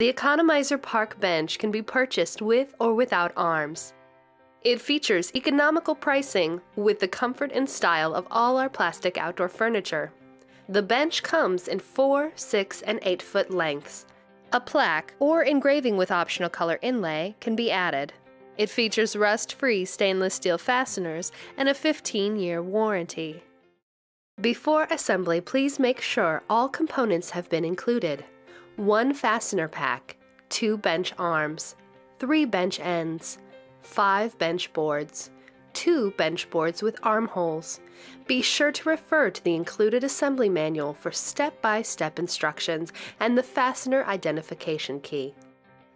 The Economizer Park bench can be purchased with or without arms. It features economical pricing with the comfort and style of all our plastic outdoor furniture. The bench comes in 4, 6, and 8 foot lengths. A plaque or engraving with optional color inlay can be added. It features rust free stainless steel fasteners and a 15 year warranty. Before assembly, please make sure all components have been included. One fastener pack, two bench arms, three bench ends, five bench boards, two bench boards with armholes. Be sure to refer to the included assembly manual for step-by-step instructions and the fastener identification key.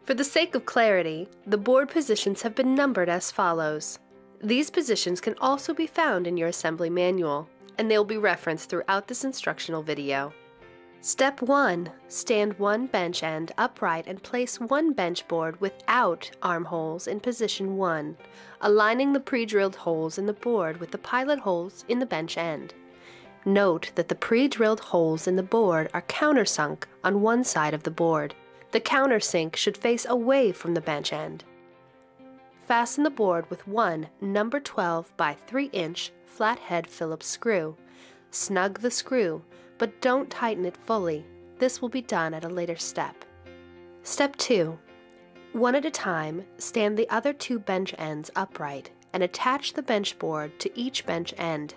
For the sake of clarity, the board positions have been numbered as follows. These positions can also be found in your assembly manual and they will be referenced throughout this instructional video. Step 1. Stand one bench end upright and place one bench board without armholes in position 1, aligning the pre-drilled holes in the board with the pilot holes in the bench end. Note that the pre-drilled holes in the board are countersunk on one side of the board. The countersink should face away from the bench end. Fasten the board with one number 12 by 3 inch flathead Phillips screw. Snug the screw, but don't tighten it fully. This will be done at a later step. Step 2. One at a time, stand the other two bench ends upright and attach the bench board to each bench end.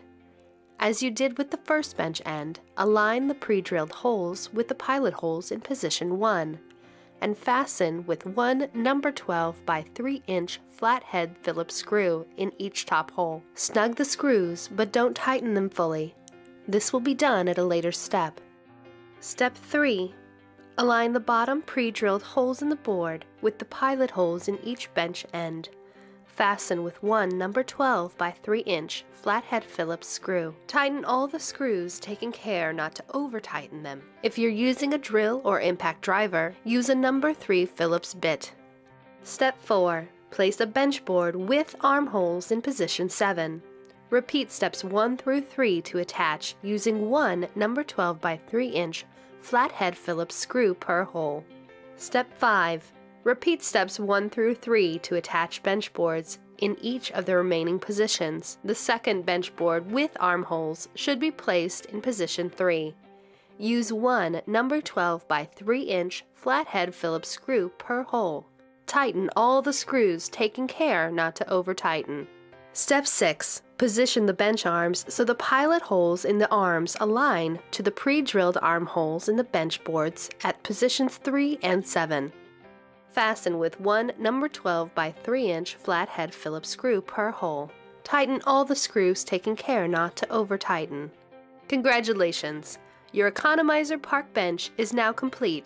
As you did with the first bench end, align the pre-drilled holes with the pilot holes in position 1 and fasten with one number 12 by 3 inch flathead Phillips screw in each top hole. Snug the screws, but don't tighten them fully. This will be done at a later step. Step 3. Align the bottom pre-drilled holes in the board with the pilot holes in each bench end. Fasten with one number 12 by 3 inch flathead Phillips screw. Tighten all the screws, taking care not to over tighten them. If you're using a drill or impact driver, use a number 3 Phillips bit. Step 4. Place a bench board with armholes in position 7. Repeat steps 1 through 3 to attach using one number 12 by 3 inch flathead Phillips screw per hole. Step 5. Repeat steps 1 through 3 to attach bench boards in each of the remaining positions. The second bench board with armholes should be placed in position 3. Use one number 12 by 3 inch flathead Phillips screw per hole. Tighten all the screws, taking care not to over tighten. Step 6. Position the bench arms so the pilot holes in the arms align to the pre-drilled arm holes in the bench boards at positions 3 and 7. Fasten with one number 12 by 3 inch flathead Phillips screw per hole. Tighten all the screws, taking care not to over tighten. Congratulations! Your Economizer Park bench is now complete